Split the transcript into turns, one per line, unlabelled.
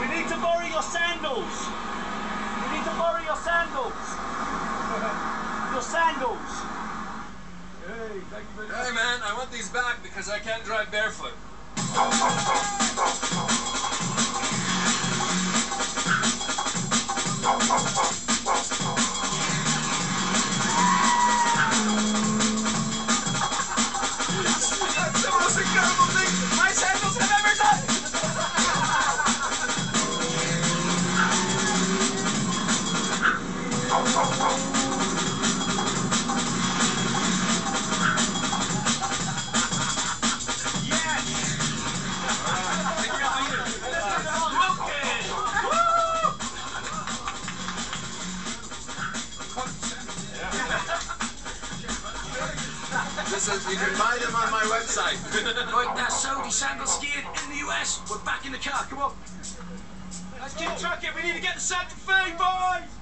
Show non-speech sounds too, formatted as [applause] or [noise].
We need to borrow your sandals. We need to borrow your sandals. Your sandals.
Hey, thank you very much.
Hey man, I want these back because I can't drive barefoot. Is, you can buy them on my website. [laughs]
Right, that's Saudi sandal skiing in the US. We're back in the car. Come on.
Let's keep oh. trucking. We need to get the Santa Fe, boys.